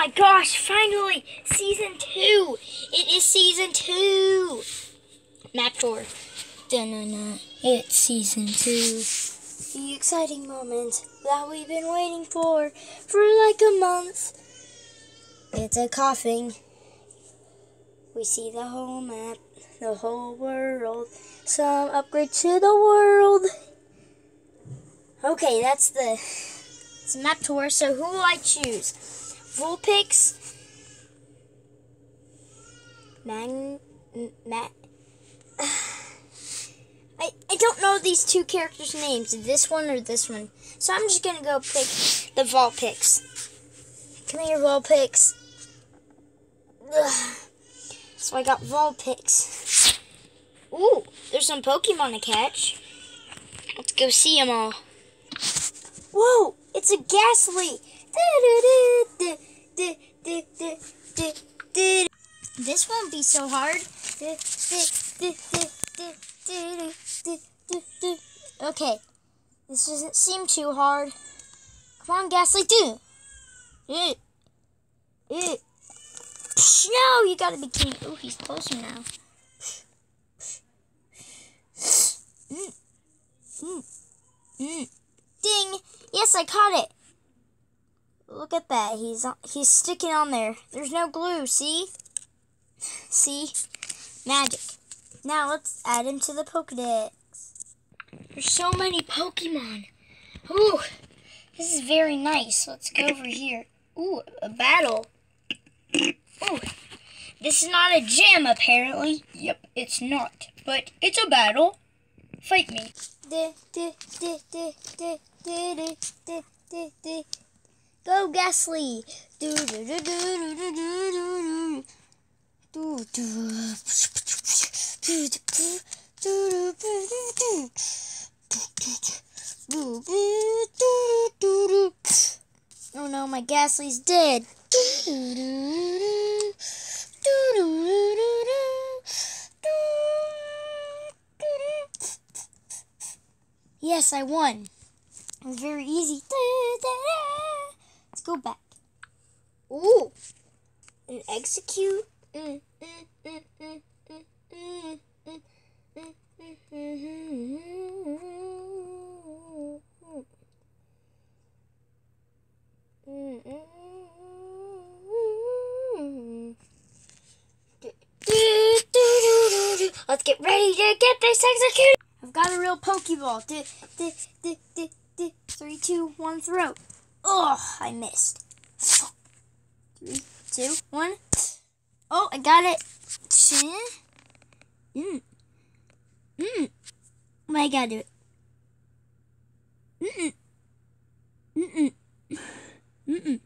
my gosh, finally, season two. It is season two. Map tour. Dun-dun-dun. It's season two. The exciting moment that we've been waiting for for like a month. It's a coughing. We see the whole map, the whole world. Some upgrade to the world. Okay, that's the map tour. So who will I choose? Vulpix, Mag, Mag. I, I don't know these two characters' names, this one or this one. So I'm just gonna go pick the Vulpix. Come here, Vulpix. Ugh. So I got Vulpix. Ooh, there's some Pokemon to catch. Let's go see them all. Whoa, it's a Gastly. This won't so hard. Okay, this doesn't seem too hard. Come on, Gastly, do. It. No, you gotta be kidding. Oh, he's closer now. Ding! Yes, I caught it. Look at that. He's he's sticking on there. There's no glue. See? See? Magic. Now let's add him to the Pokedex. There's so many Pokemon. Ooh, this is very nice. Let's go over here. Ooh, a battle. Ooh, this is not a gym apparently. Yep, it's not. But it's a battle. Fight me. Go Gastly. Oh no, my Gastly's dead. Yes, I won. It was very easy. Let's go back. Ooh, and Exeggcute. Let's get ready to get this executed. I've got a real Pokeball. D d d d d. Three, two, one, throw. Oh, I missed. Three, two, one. Oh, I got it. Mm. Mm. I gotta do it. Mm-mm. Mm-mm. Mm-mm.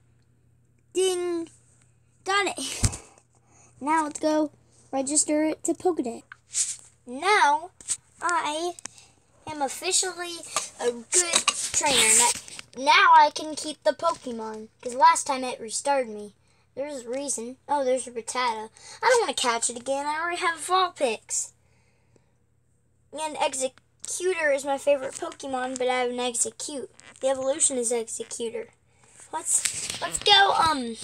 Ding. Got it. Now let's go register it to Pokedex. Now I am officially a good trainer. Now I can keep the Pokemon. Because last time it restarted me. There's a reason. Oh, there's a Rattata. I don't want to catch it again. I already have Vulpix. And Exeggutor is my favorite Pokemon, but I have an Exeggcute. The evolution is Exeggutor. Let's let's go um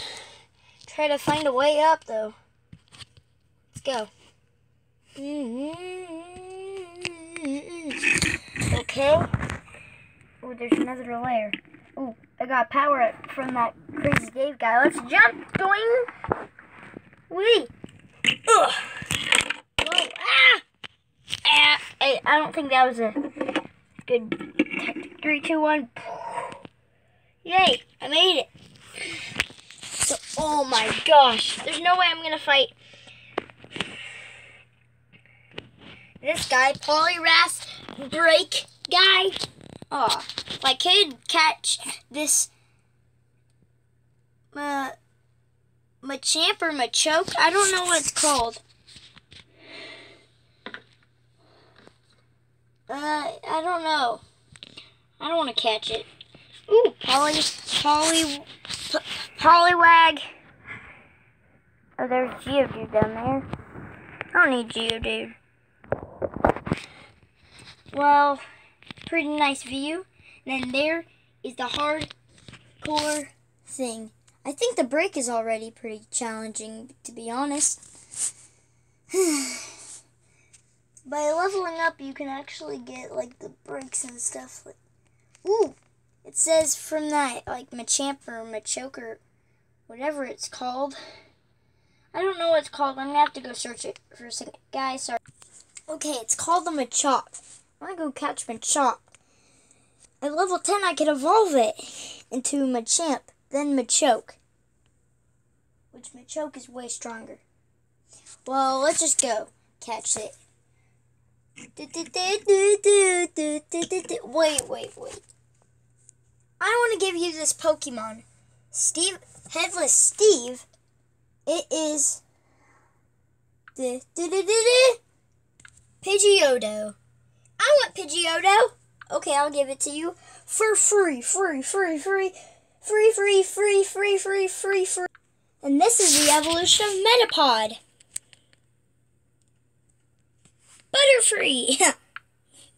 try to find a way up though. Let's go. Okay. Oh, there's another layer. Oh, I got power from that crazy cave guy. Let's jump. Doing. Wee. Ugh. Whoa. Ah. Ah. I, don't think that was a good tactic. Three, two, one. Yay! I made it. So, oh my gosh. There's no way I'm to fight this guy, Poliwrath Break guy. Oh, I could catch this uh, Machamp or Machoke, I don't know what it's called. Uh, I don't know. I don't want to catch it. Ooh, Poly, Poly, Poliwag. Oh, there's Geodude down there. I don't need Geodude. Well, pretty nice view. Then there is the hardcore thing. I think the break is already pretty challenging, to be honest. By leveling up, you can actually get like the breaks and stuff. Like, ooh, it says from that like Machamp or Machoker, whatever it's called. I don't know what it's called. I'm gonna have to go search it for a second, guys. Sorry. Okay, it's called the Machop. I'm gonna go catch Machop. At level 10, I can evolve it into Machamp, then Machoke. Which Machoke is way stronger. Well, let's just go catch it. Wait, wait, wait. I want to give you this Pokemon. Steve, Headless Steve. It is Pidgeotto. I want Pidgeotto. Okay, I'll give it to you for free, free, free, free, free, free, free, free, free, free, free. And this is the evolution of Metapod. Butterfree.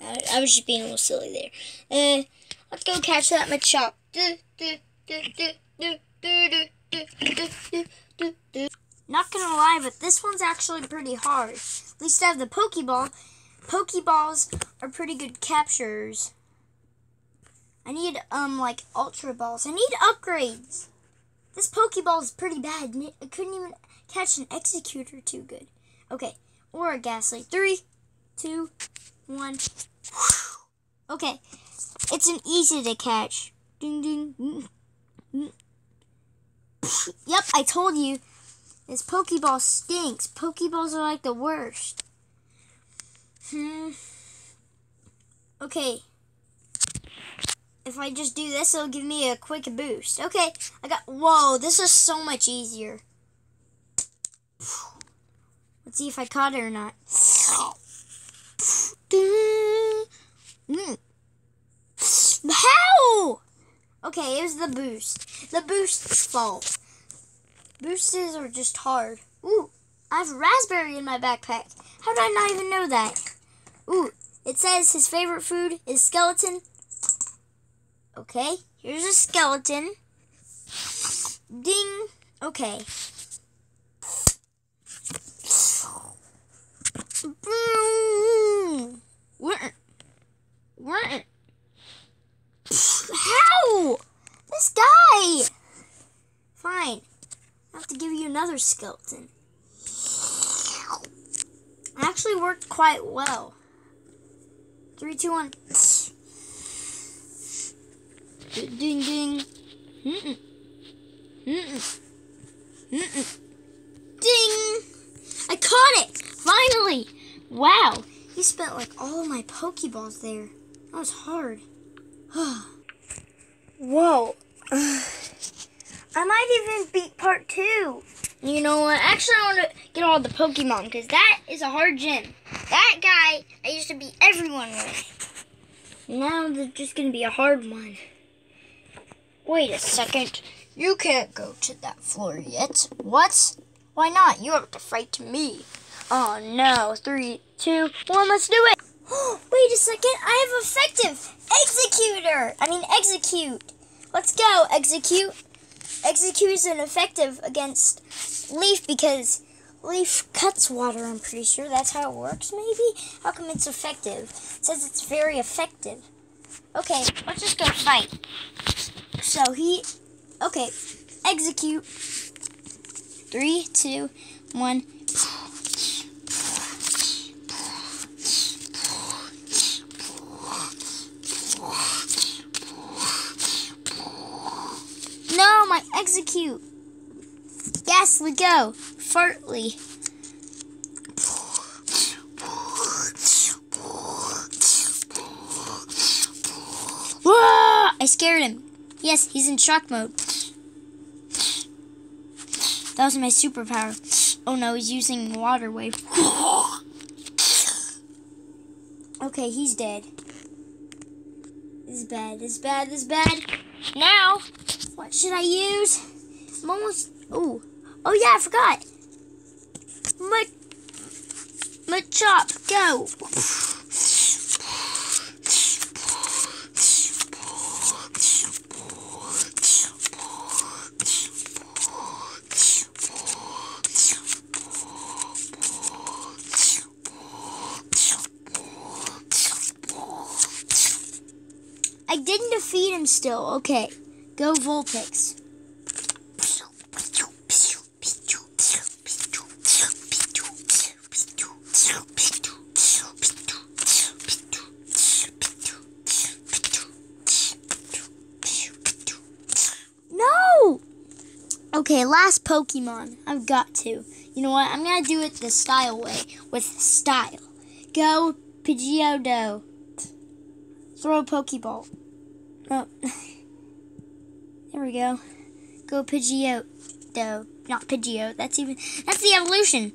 I, I was just being a little silly there. Uh, let's go catch that Machop. Not gonna lie, but this one's actually pretty hard. At least I have the Pokeball. Pokeballs are pretty good captures. I need, um, like, Ultra Balls. I need upgrades. This Pokeball is pretty bad. I couldn't even catch an Exeggutor too good. Okay, or a Gastly. Three, two, one. Okay, it's an easy to catch. Ding, ding. Yep, I told you. This Pokeball stinks. Pokeballs are like the worst. Hmm. Okay. If I just do this, it'll give me a quick boost. Okay, I got... Whoa, this is so much easier. Let's see if I caught it or not. How? Okay, it was the boost. The boost's fault. Boosts are just hard. Ooh, I have raspberry in my backpack. How did I not even know that? Ooh, it says his favorite food is skeleton. Okay, here's a skeleton. Ding. Okay. How? This guy. Fine. I have to give you another skeleton. Actually worked quite well. Three, two, one. Ding, ding. Mm-mm. Mm-mm. Mm-mm. Ding! I caught it! Finally! Wow, you spent like all my Pokeballs there. That was hard. Whoa. I might even beat part two. You know what? Actually, I want to get all the Pokemon because that is a hard gym. That guy, used to beat everyone with. Now there's just going to be a hard one. Wait a second. You can't go to that floor yet. What? Why not? You have to fight me. Oh no. Three, two, one, let's do it. Wait a second. I have effective Exeggutor. I mean, Exeggcute. Let's go, Exeggcute. Exeggcute is an effective against Leaf because Leaf cuts water, I'm pretty sure. That's how it works, maybe? How come it's effective? It says it's very effective. Okay, let's just go fight. So he... Okay, Exeggcute. Three, two, one. No, my Exeggcute. Yes, we go. Fartly. I scared him. Yes, he's in shock mode. That was my superpower. Oh no, he's using water wave. okay, he's dead. This is bad, this is bad, this is bad. Now, what should I use? I'm almost, oh, oh yeah, I forgot chop, go. I didn't defeat him still. Okay, go Vulpix. Okay, last Pokemon. I've got to. You know what? I'm gonna do it the style way, with style. Go Pidgeotto. Throw Pokeball. Oh. there we go. Go Pidgeotto. Not Pidgeot. That's even. That's the evolution.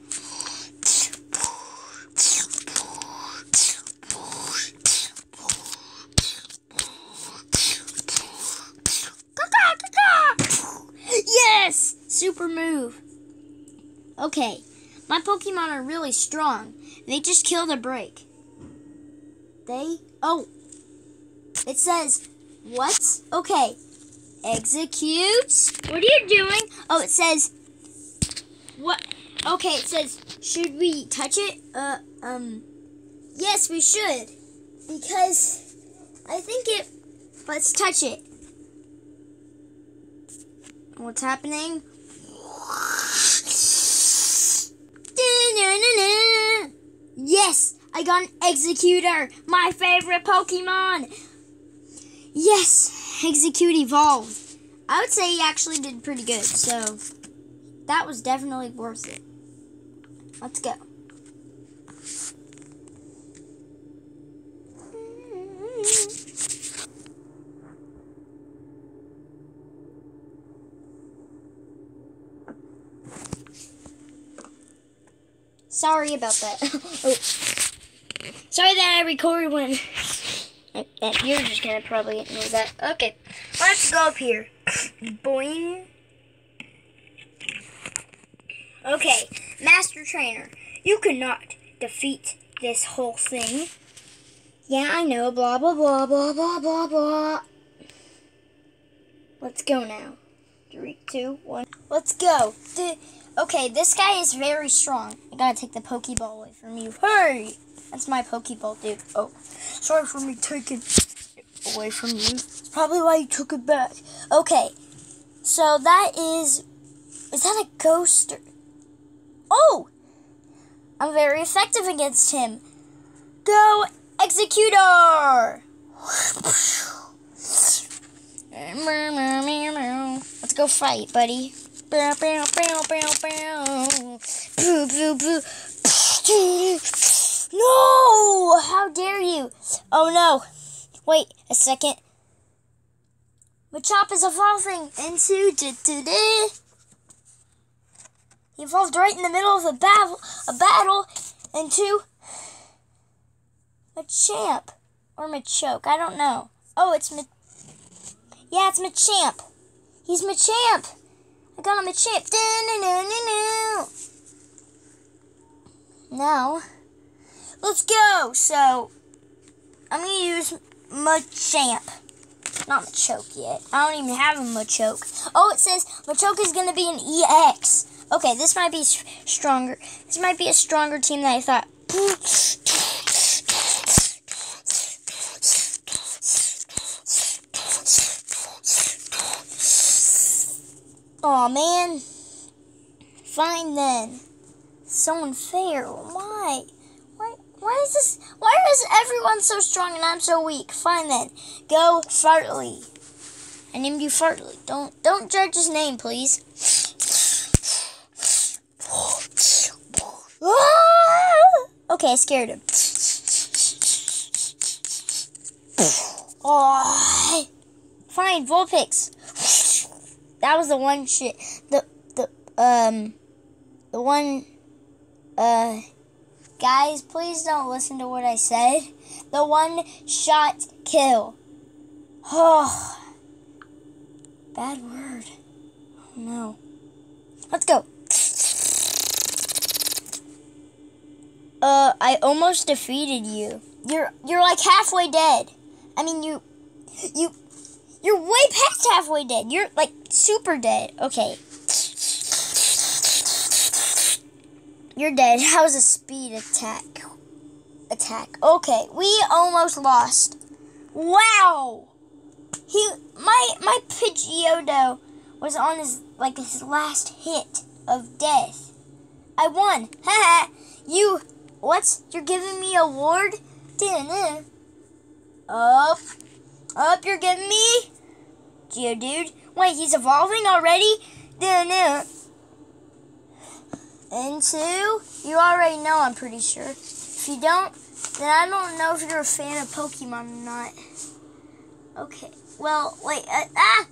Yes! Super move. Okay, my Pokemon are really strong. They just killed a break. They. Oh! It says, what? Okay. Exeggcute. What are you doing? Oh, it says, what? Okay, it says, should we touch it? Uh, um, yes, we should. Because I think it, let's touch it. What's happening? Yes, I got an Exeggutor, my favorite Pokemon. Yes, Exeggcute evolved. I would say he actually did pretty good, so that was definitely worth it. Let's go. Sorry about that. oh. Sorry that I recorded when that you're just gonna probably ignore that. Okay, let's go up here. Boing. Okay, Master Trainer, you cannot defeat this whole thing. Yeah, I know. Blah blah blah blah blah blah blah. Let's go now. Three, two, one. Let's go. Okay, this guy is very strong. I gotta take the Pokeball away from you. Hurry! That's my Pokeball, dude. Oh, sorry for me taking it away from you. It's probably why you took it back. Okay, so that is... Is that a ghost? Oh! I'm very effective against him. Go, Exeggutor! Let's go fight, buddy. Bow, bow, bow, bow, bow. Boo, boo, boo. No! How dare you? Oh no. Wait a second. Machop is evolving into. He evolved right in the middle of a battle, a battle into a champ or Machoke. I don't know. Oh, it's Ma- yeah, it's Machamp. He's Machamp. I got him a chip. Now, let's go. So, I'm going to use Machamp. Not Machoke yet. I don't even have a Machoke. Oh, it says Machoke is going to be an EX. Okay, this might be stronger. This might be a stronger team than I thought. Aw, man. Fine then. So unfair. Why? Why? Why is this? Why is everyone so strong and I'm so weak? Fine then. Go Fartley. I named you Fartley. Don't don't judge his name, please. Ah! okay, I scared him. Oh, fine, Vulpix. That was the one shit. The the um the one uh guys, please don't listen to what I said. The one shot kill. Oh. Bad word. Oh no. Let's go. Uh, I almost defeated you. You're you're like halfway dead. I mean, you you you're way past halfway dead. You're like super dead. Okay. You're dead. How's a speed attack? Attack. Okay, we almost lost. Wow! he my my Pidgeotto was on his like his last hit of death. I won. Ha ha. You what? You're giving me a award? Up. Up you're giving me? Geodude. Wait, he's evolving already? Into you already know I'm pretty sure. If you don't, then I don't know if you're a fan of Pokemon or not. Okay. Well, wait. Uh, ah!